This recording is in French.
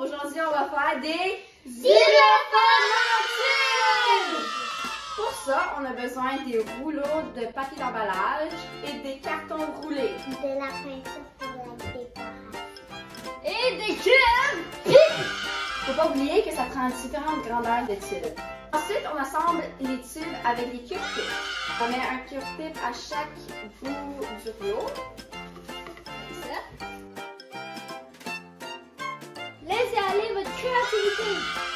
Aujourd'hui, on va faire des Xylophones! Pour ça, on a besoin des rouleaux de papier d'emballage et des cartons roulés. De la peinture pour la décoration. Et des cubes! Faut pas oublier que ça prend différentes grandeurs de tubes. Ensuite, on assemble les tubes avec des cube tips. On met un cube tip à chaque bout du rouleau. すぎて